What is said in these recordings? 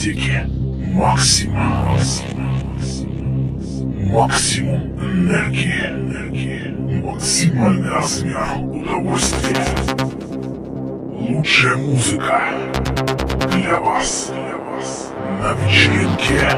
Дискотеке Максима. Максимум энергии, энергии, максимальный размер удовольствия. Лучшая музыка для вас, для вас на вечеринке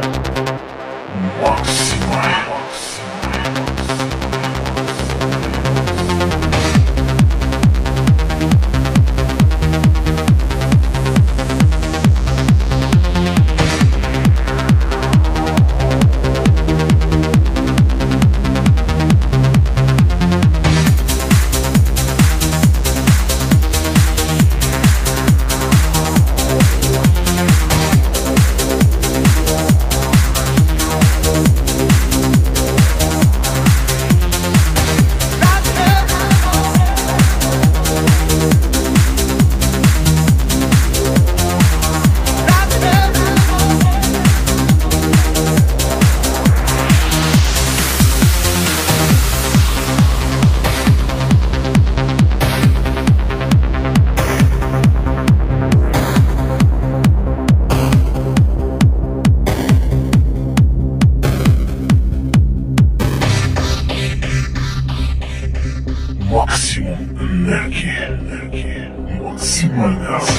You wanna see my house.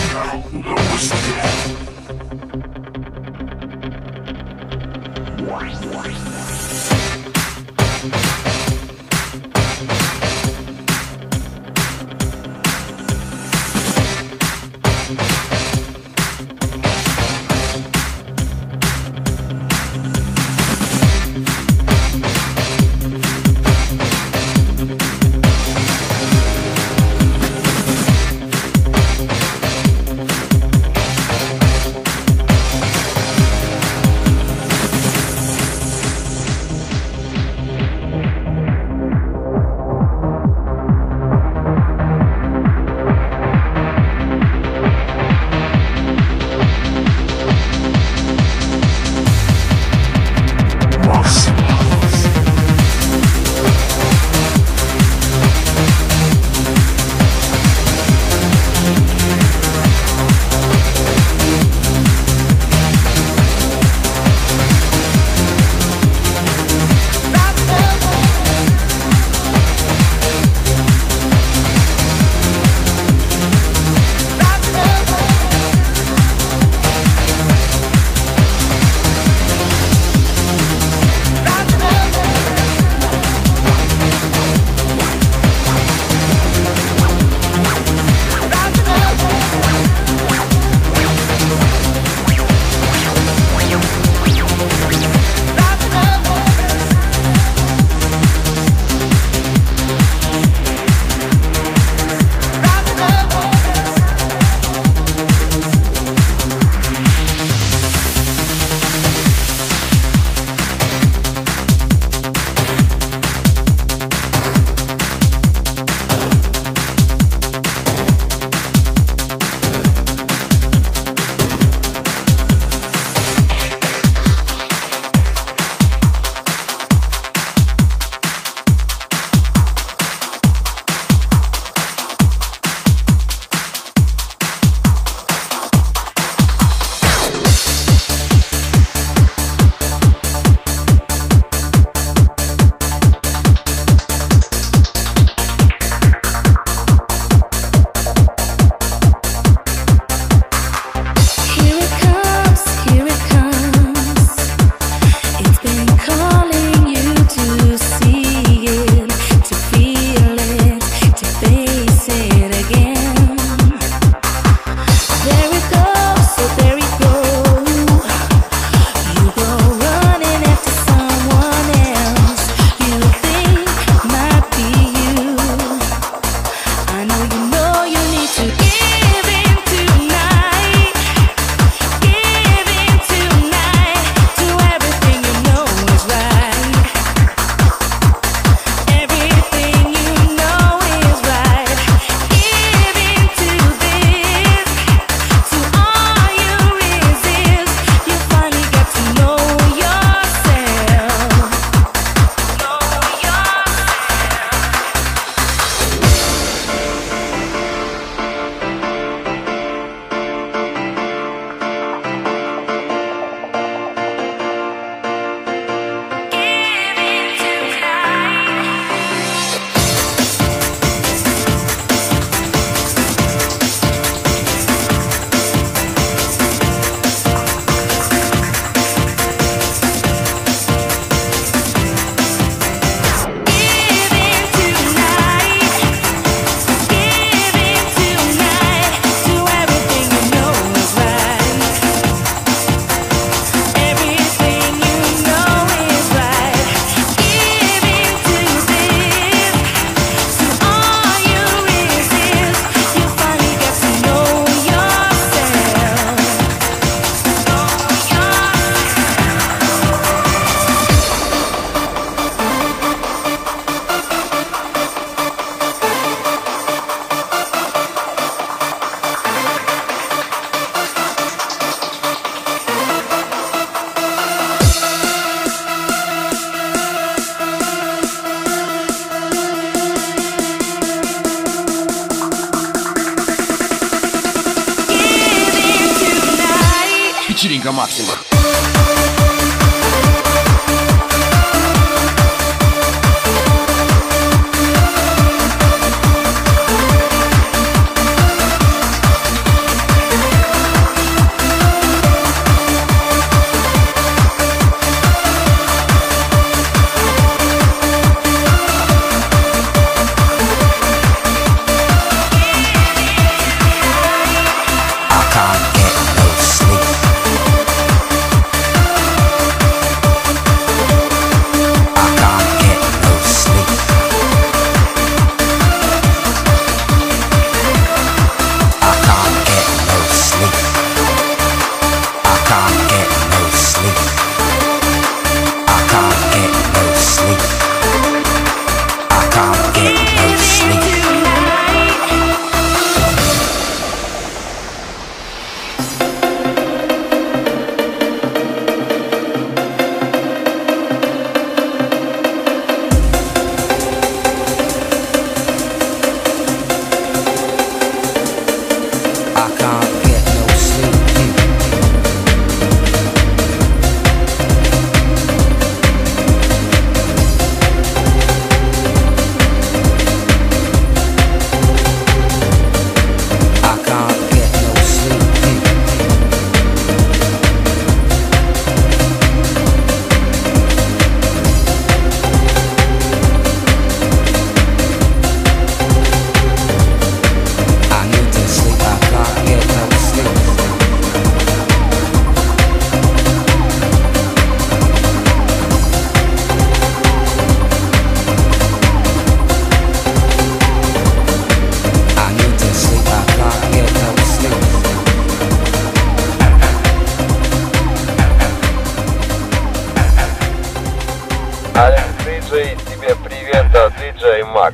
Мак.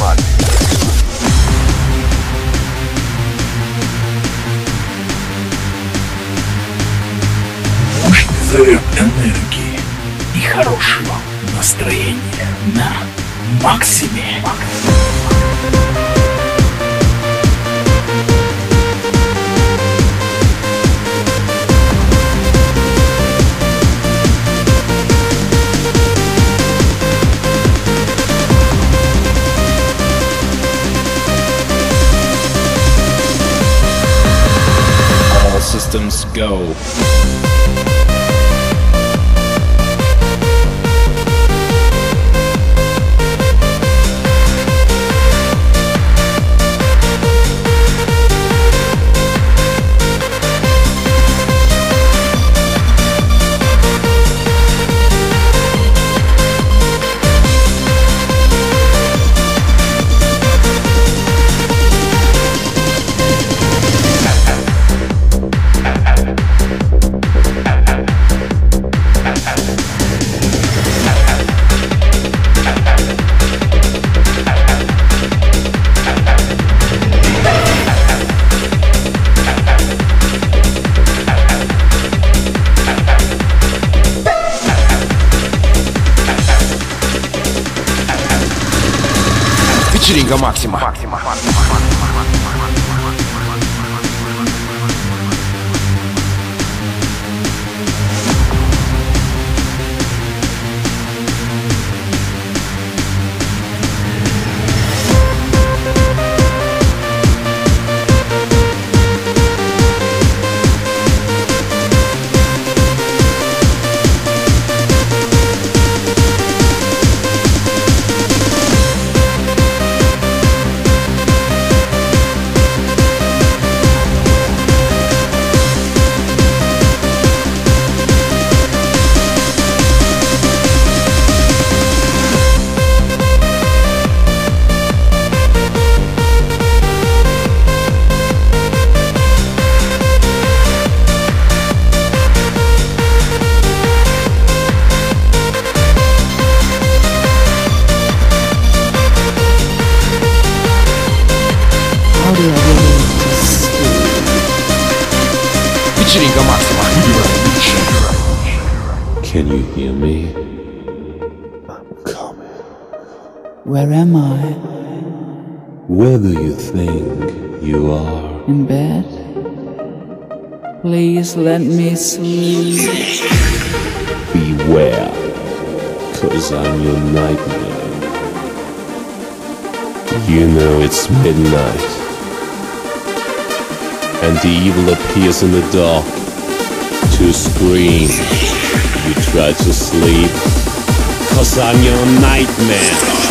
Мак. Мощный заряд энергии и хорошего настроения на максиме. максиме. go. Лига Максима. Максима. Вечеринка максима. Can you hear me? I'm coming. Where am I? Where do you think you are? In bed? Please let me sleep. Beware, cause I'm your nightmare. You know it's midnight and the evil appears in the dark to scream. You try to sleep, cause I'm your nightmare.